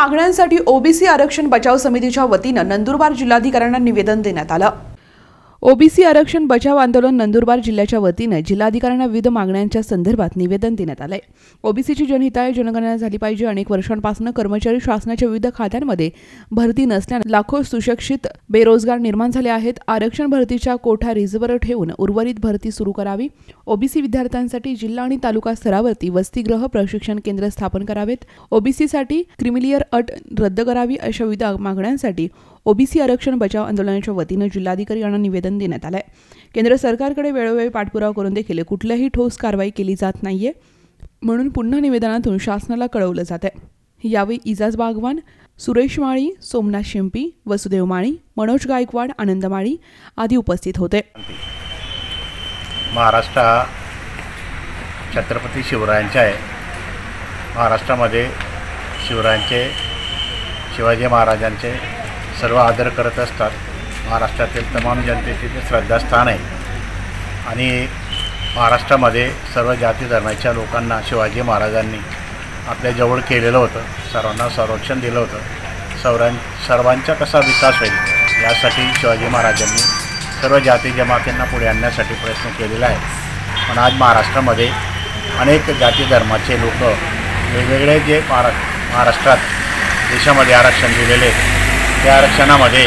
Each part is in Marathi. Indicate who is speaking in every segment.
Speaker 1: मागण्यांसाठी ओबीसी आरक्षण बचाव समितीच्या वतीनं नंदुरबार जिल्हाधिकाऱ्यांना निवेदन देण्यात आलं. ओबीसी आरक्षण बचाव आंदोलन नंदुरबार जिल्ह्याच्या वतीनं जिल्हाधिकाऱ्यांना विविध मागण्यांच्या संदर्भात निवेदन देण्यात आलंय. ओबीसीची जनहिताय जनगणना झाली पाहिजे. अनेक वर्षांपासून कर्मचारी शासनाच्या विविध खात्यांमध्ये भरती नसल्यानं लाखो सुशिक्षित बेरोजगार निर्माण झाले आहेत. आरक्षण भरतीच्या कोठा रिझर्व्हर ठेवून उर्वरित भरती सुरू करावी. ओबीसी विद्यार्थ्यांसाठी जिल्हा आणि तालुका स्तरावरती वसतिगृह प्रशिक्षण केंद्र स्थापन करावेत. ओबीसीसाठी क्रिमिलियर अट रद्द करावी अशा विविध मागण्यांसाठी ओबीसी आरक्षण बचाव आंदोलनाच्या वतीनं जिल्हाधिकारी यांना निवेदन देण्यात आलं आहे केंद्र सरकारकडे वेळोवेळी पाठपुरावा करून देखील कुठल्याही ठोस कारवाई केली जात नाहीये म्हणून पुन्हा निवेदनातून शासनाला कळवलं जात आहे यावेळी इजाज बागवान सुरेश माळी सोमनाथ शिंपी वसुदेव माळी मनोज गायकवाड आनंद माळी आदी उपस्थित होते.
Speaker 2: महाराष्ट्र छत्रपती शिवरायांच्या आहे. महाराष्ट्रामध्ये शिवरायांचे शिवाजी महाराजांचे सर्व आदर करत असतात. महाराष्ट्रातील तमाम जनतेचे ते श्रद्धास्थान आहे. आणि महाराष्ट्रामध्ये सर्व जाती धर्माच्या लोकांना शिवाजी महाराजांनी आपल्या जवळ केलेलं होतं. सर्वांना संरक्षण दिलं होतं. सर्वां सर्वांचा कसा विकास होईल यासाठी शिवाजी महाराजांनी सर्व जाती जमातींना पुढे आणण्यासाठी प्रयत्न केलेला आहे. पण आज महाराष्ट्रामध्ये अनेक जाती धर्माचे लोक वेगवेगळे जे महारा महाराष्ट्रात देशामध्ये आरक्षण दिलेले आहेत. त्या आरक्षणामध्ये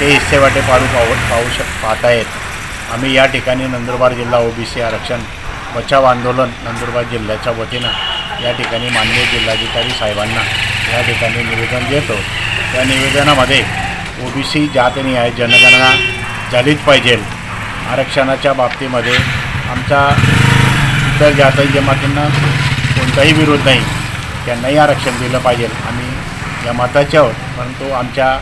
Speaker 2: ते हिस्सेवाटे पाडू पाहू पाहू शक पाहत आहेत आम्ही या ठिकाणी नंदुरबार जिल्हा ओबीसी आरक्षण बचाव आंदोलन नंदुरबार जिल्ह्याच्या वतीनं या ठिकाणी माननीय जिल्हाधिकारी साहेबांना या ठिकाणी निवेदन देतो. त्या निवेदनामध्ये ओबीसी आहे जनगणना झालीच पाहिजे. आरक्षणाच्या बाबतीमध्ये आमचा इतर जाती जमातींना कोणताही विरोध नाही त्यांनाही आरक्षण दिलं पाहिजे. आम्ही या मताचे आहोत परंतु आमच्या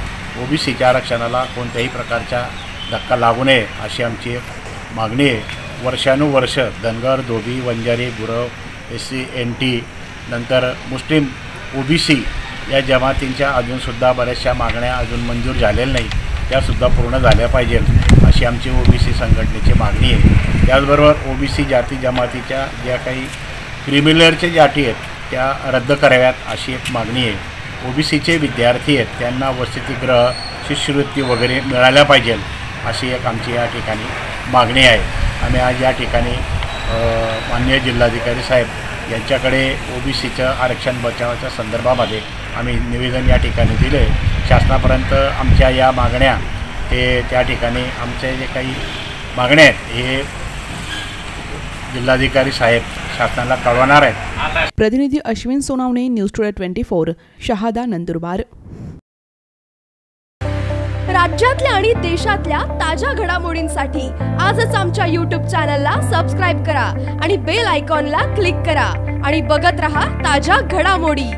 Speaker 2: ओबीसीच्या आरक्षणाला कोणत्याही प्रकारचा धक्का लागू नये अशी आमची एक मागणी आहे. वर्षानुवर्ष Dhangar Dhobi Vanjari Gurav S C N T नंतर मुस्लिम ओबीसी या जमातींच्या अजूनसुद्धा बऱ्याचशा मागण्या अजून मंजूर झालेल्या नाही त्यासुद्धा पूर्ण झाल्या पाहिजेत अशी आमची ओबीसी संघटनेची मागणी आहे. त्याचबरोबर ओबीसी जाती जमातीच्या ज्या काही क्रिमिनलच्या ज्या अटी आहेत त्या रद्द कराव्यात अशी एक मागणी आहे. ओबीसीचे विद्यार्थी आहेत त्यांना वसतिगृह शिष्यवृत्ती वगैरे मिळाल्या पाहिजे अशी एक आमची या ठिकाणी मागणी आहे. आम्ही आज या ठिकाणी मान्य माननीय जिल्हाधिकारी साहेब यांच्याकडे ओबीसीचं आरक्षण बचावाच्या संदर्भामध्ये आम्ही निवेदन या ठिकाणी दिले. शासनापर्यंत आमच्या या मागण्या हे त्या ठिकाणी आमचे जे काही मागण्या आहेत हे जिल्हाधिकारी साहेब शासनाला कळवणार आहेत.
Speaker 1: प्रतिनिधी Ashwin Sonawane news today twenty four Shahada Nandurbar.
Speaker 3: राज्यातल्या आणि देशातल्या ताज्या घडामोडींसाठी आजच आमच्या यूट्यूब चॅनलला सबस्क्राईब करा आणि बेल आयकॉनला क्लिक करा आणि बघत रहा ताज्या घडामोडी.